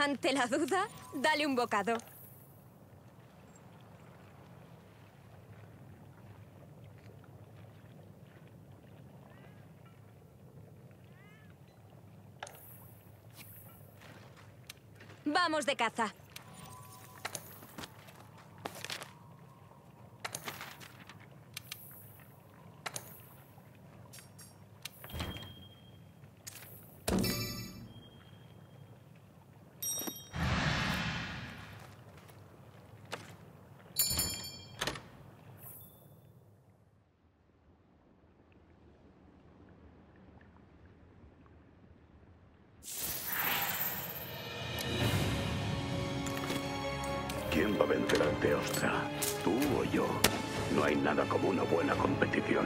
Ante la duda, dale un bocado. Vamos de caza. Teostra? ¿Tú o yo? No hay nada como una buena competición.